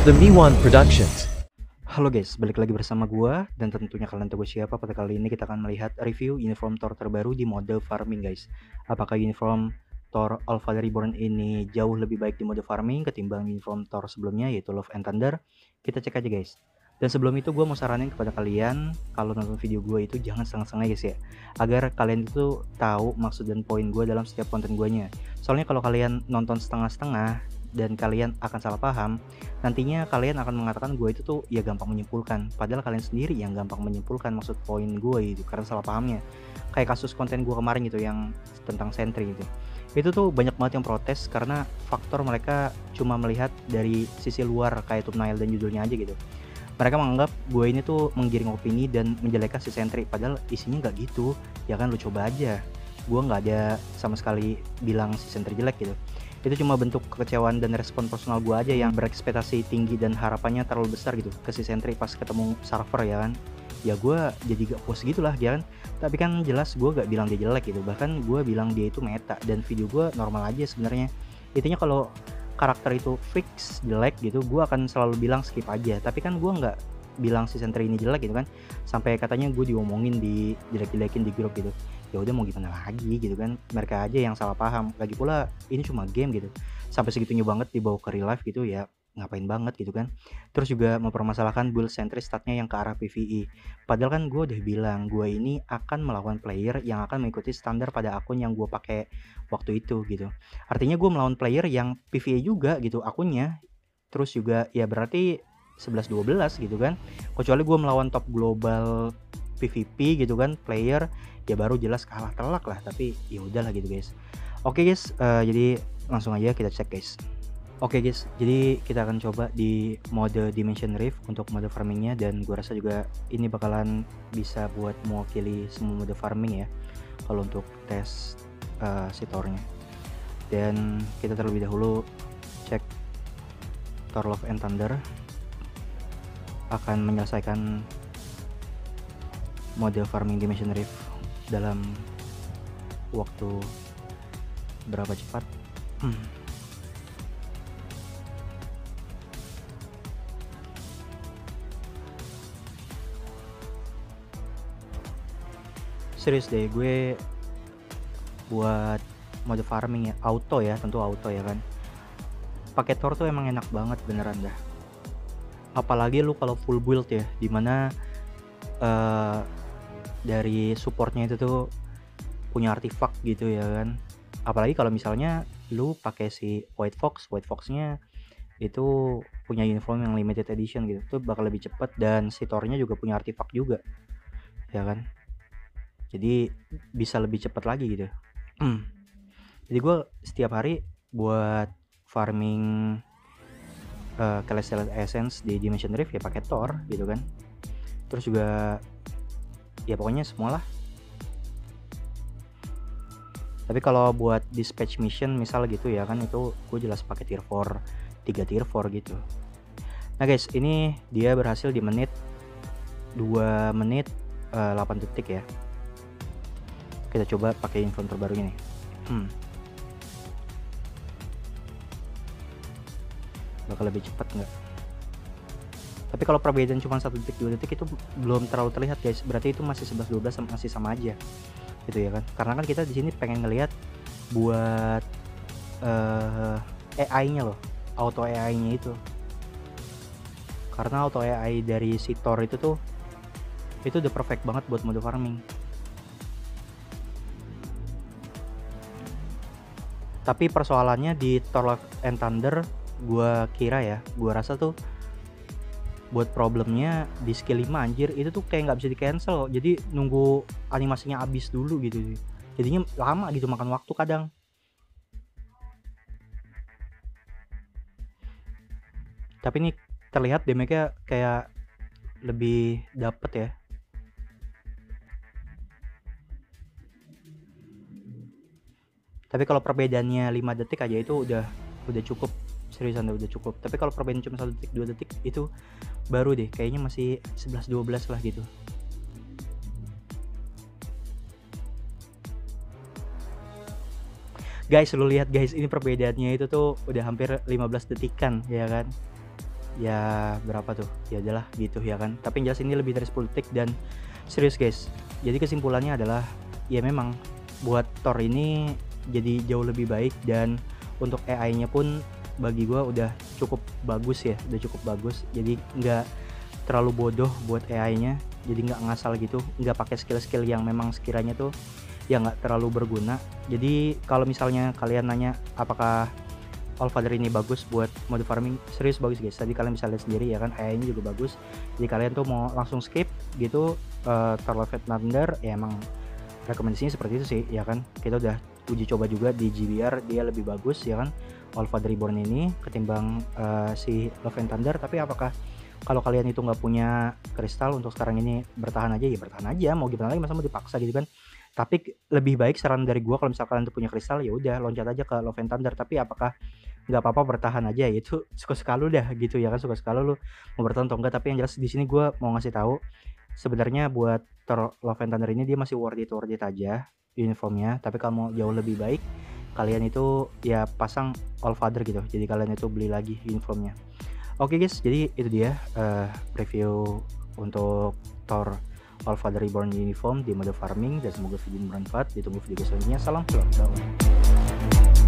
The Miwan Productions. Halo guys, balik lagi bersama gua dan tentunya kalian tahu siapa. Pada kali ini kita akan melihat review uniform Thor terbaru di mode farming guys. Apakah uniform Thor Father Reborn ini jauh lebih baik di mode farming ketimbang uniform Thor sebelumnya yaitu Love and Thunder? Kita cek aja guys. Dan sebelum itu gue mau saranin kepada kalian kalau nonton video gue itu jangan setengah-setengah guys ya agar kalian itu tahu maksud dan poin gue dalam setiap konten guanya soalnya kalau kalian nonton setengah-setengah dan kalian akan salah paham nantinya kalian akan mengatakan gue itu tuh ya gampang menyimpulkan. Padahal kalian sendiri yang gampang menyimpulkan maksud poin gue itu karena salah pahamnya. Kayak kasus konten gue kemarin gitu yang tentang sentry gitu. Itu tuh banyak banget yang protes karena faktor mereka cuma melihat dari sisi luar kayak thumbnail dan judulnya aja gitu. Mereka menganggap gue ini tuh menggiring opini dan menjelekkan si Sentry padahal isinya nggak gitu. Ya kan lu coba aja. Gue nggak ada sama sekali bilang si Sentry jelek gitu itu cuma bentuk kekecewaan dan respon personal gue aja yang berekspektasi tinggi dan harapannya terlalu besar gitu ke si Sentry pas ketemu server ya kan? Ya gue jadi gak puas gitu lah ya kan? Tapi kan jelas gue gak bilang dia jelek gitu. Bahkan gue bilang dia itu meta dan video gue normal aja sebenarnya. Intinya kalau karakter itu fix jelek gitu gue akan selalu bilang skip aja. Tapi kan gue nggak bilang si Sentry ini jelek gitu kan sampai katanya gue diomongin di jelek-jelekin di grup gitu. Ya udah mau gimana lagi gitu kan mereka aja yang salah paham. Lagi pula ini cuma game gitu. Sampai segitunya banget dibawa ke real life gitu ya ngapain banget gitu kan. Terus juga mempermasalahkan build sentry statnya yang ke arah PvE padahal kan gue udah bilang gue ini akan melawan player yang akan mengikuti standar pada akun yang gue pakai waktu itu gitu. Artinya gue melawan player yang PvE juga gitu akunnya. Terus juga ya berarti 11-12 gitu kan. Kecuali gue melawan top global PvP gitu kan player ya baru jelas kalah telak lah tapi ya udahlah gitu guys. Oke guys uh, jadi langsung aja kita cek guys. Oke guys, jadi kita akan coba di mode Dimension Rift untuk mode farmingnya dan gue rasa juga ini bakalan bisa buat mewakili semua mode farming ya kalau untuk tes uh, si Thor-nya. Dan kita terlebih dahulu cek Thor Love and Thunder akan menyelesaikan mode farming Dimension Rift dalam waktu berapa cepat. Hmm. serius deh gue buat mode farming ya auto ya tentu auto ya kan pakai Thor tuh emang enak banget beneran dah apalagi lu kalau full build ya di mana uh, dari supportnya itu tuh punya artifak gitu ya kan. Apalagi kalau misalnya lu pakai si White Fox White Foxnya itu punya uniform yang limited edition gitu tuh bakal lebih cepat dan si Thornya juga punya artifak juga ya kan. Jadi bisa lebih cepat lagi gitu. Jadi gue setiap hari buat farming uh, Celestial Essence di Dimension Rift ya pakai Thor gitu kan. Terus juga ya pokoknya semualah. Tapi kalau buat dispatch mission misal gitu ya kan itu gue jelas pakai tier 4 3 tier 4 gitu. Nah guys ini dia berhasil di menit 2 menit uh, eh, 8 detik ya. Kita coba pakai info terbaru ini. Hmm. Bakal lebih cepat nggak? Tapi kalau perbedaan cuma satu detik dua detik itu belum terlalu terlihat guys. Berarti itu masih 11 12 masih sama aja gitu ya kan? Karena kan kita di sini pengen ngelihat buat uh, eh, AI-nya loh auto AI-nya itu. Karena auto AI dari si Thor itu tuh itu udah perfect banget buat mode farming. Tapi persoalannya di Thor and Thunder gue kira ya gue rasa tuh buat problemnya di skill 5 anjir itu tuh kayak nggak bisa di cancel jadi nunggu animasinya habis dulu gitu jadinya lama gitu makan waktu kadang. Tapi ini terlihat damage-nya kayak lebih dapet ya. Tapi kalau perbedaannya 5 detik aja itu udah udah cukup seriusan udah cukup. Tapi kalau perbedaan cuma satu detik dua detik itu baru deh. Kayaknya masih 11 12 lah gitu. Guys lu lihat guys ini perbedaannya itu tuh udah hampir 15 detikan ya kan? Ya berapa tuh? Ya adalah gitu ya kan? Tapi yang jelas ini lebih dari 10 detik dan serius guys. Jadi kesimpulannya adalah ya memang buat Thor ini jadi jauh lebih baik dan untuk AI nya pun bagi gue udah cukup bagus ya udah cukup bagus. Jadi nggak terlalu bodoh buat AI nya jadi nggak ngasal gitu nggak pakai skill-skill yang memang sekiranya tuh ya nggak terlalu berguna. Jadi kalau misalnya kalian nanya apakah Allfather ini bagus buat mode farming? Serius bagus guys. Tadi kalian bisa lihat sendiri ya kan AI nya juga bagus. Jadi kalian tuh mau langsung skip gitu uh, Tarlovet Thunder ya emang rekomendasinya seperti itu sih ya kan? Kita udah uji coba juga di GBR dia lebih bagus ya kan? Allfather Reborn ini ketimbang uh, si Love and Thunder. Tapi apakah kalau kalian itu nggak punya kristal untuk sekarang ini bertahan aja? Ya bertahan aja. Mau gimana lagi masa mau dipaksa gitu kan? Tapi lebih baik saran dari gua kalau misalkan kalian tuh punya kristal ya udah loncat aja ke Love and Thunder. Tapi apakah nggak apa-apa bertahan aja? Ya itu suka sekali dah gitu ya kan? Suka sekali lu mau bertahan atau enggak tapi yang jelas di sini gue mau ngasih tahu sebenarnya buat Thor Love and Thunder ini dia masih worth it worth it aja uniformnya. Tapi kalau mau jauh lebih baik kalian itu ya pasang All Father gitu. Jadi kalian itu beli lagi uniformnya. Oke okay guys. Jadi itu dia uh, review untuk Thor All Father Reborn uniform di mode farming. Dan semoga video bermanfaat. Ditunggu video selanjutnya. Salam flop